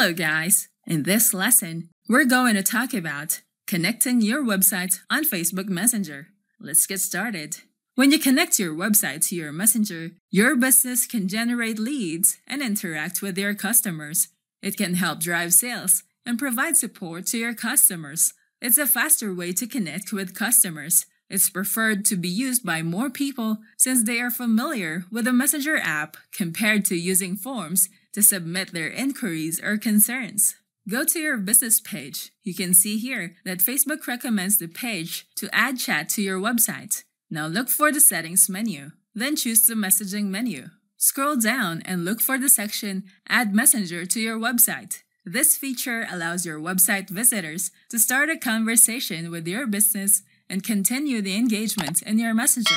Hello guys! In this lesson, we're going to talk about connecting your website on Facebook Messenger. Let's get started. When you connect your website to your messenger, your business can generate leads and interact with your customers. It can help drive sales and provide support to your customers. It's a faster way to connect with customers. It's preferred to be used by more people since they are familiar with the Messenger app compared to using forms to submit their inquiries or concerns. Go to your business page. You can see here that Facebook recommends the page to add chat to your website. Now look for the settings menu, then choose the messaging menu. Scroll down and look for the section Add Messenger to your website. This feature allows your website visitors to start a conversation with your business and continue the engagement in your messenger.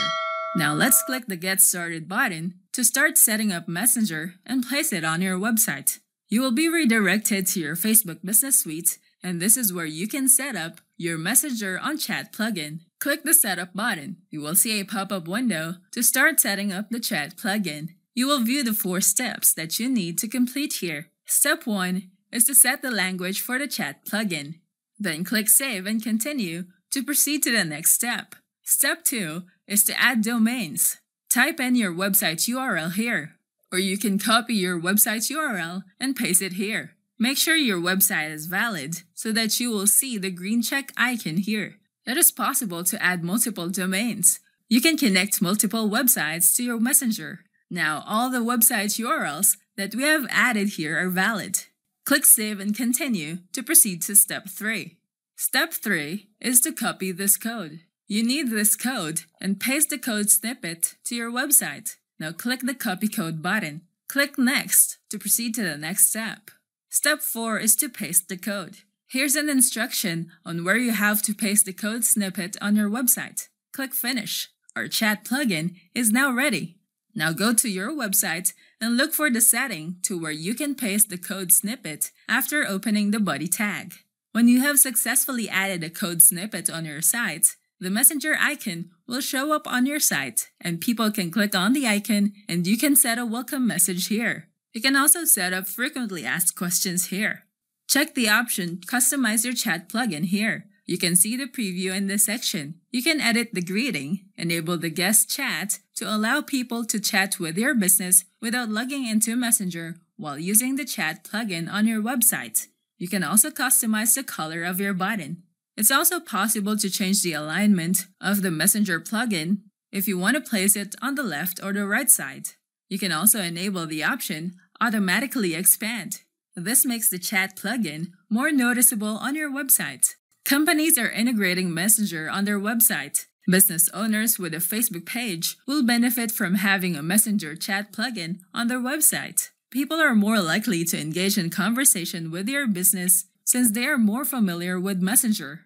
Now let's click the Get Started button to start setting up Messenger and place it on your website. You will be redirected to your Facebook Business Suite, and this is where you can set up your Messenger on Chat plugin. Click the Setup button. You will see a pop-up window to start setting up the Chat plugin. You will view the four steps that you need to complete here. Step 1 is to set the language for the Chat plugin. Then click Save and Continue to proceed to the next step. Step 2 is to add domains. Type in your website URL here, or you can copy your website URL and paste it here. Make sure your website is valid so that you will see the green check icon here. It is possible to add multiple domains. You can connect multiple websites to your messenger. Now all the website URLs that we have added here are valid. Click Save and Continue to proceed to step 3. Step 3 is to copy this code. You need this code and paste the code snippet to your website. Now click the copy code button. Click next to proceed to the next step. Step 4 is to paste the code. Here's an instruction on where you have to paste the code snippet on your website. Click finish. Our chat plugin is now ready. Now go to your website and look for the setting to where you can paste the code snippet after opening the body tag. When you have successfully added a code snippet on your site, the messenger icon will show up on your site and people can click on the icon and you can set a welcome message here. You can also set up frequently asked questions here. Check the option Customize your chat plugin here. You can see the preview in this section. You can edit the greeting, enable the guest chat to allow people to chat with your business without logging into Messenger while using the chat plugin on your website. You can also customize the color of your button. It's also possible to change the alignment of the Messenger plugin if you want to place it on the left or the right side. You can also enable the option Automatically Expand. This makes the chat plugin more noticeable on your website. Companies are integrating Messenger on their website. Business owners with a Facebook page will benefit from having a Messenger chat plugin on their website. People are more likely to engage in conversation with your business since they are more familiar with Messenger.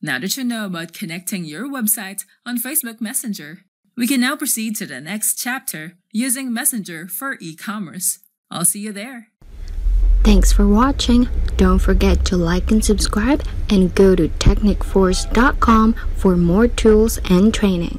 Now that you know about connecting your website on Facebook Messenger, we can now proceed to the next chapter using Messenger for e-commerce. I'll see you there. Thanks for watching. Don't forget to like and subscribe and go to teknikforce.com for more tools and training.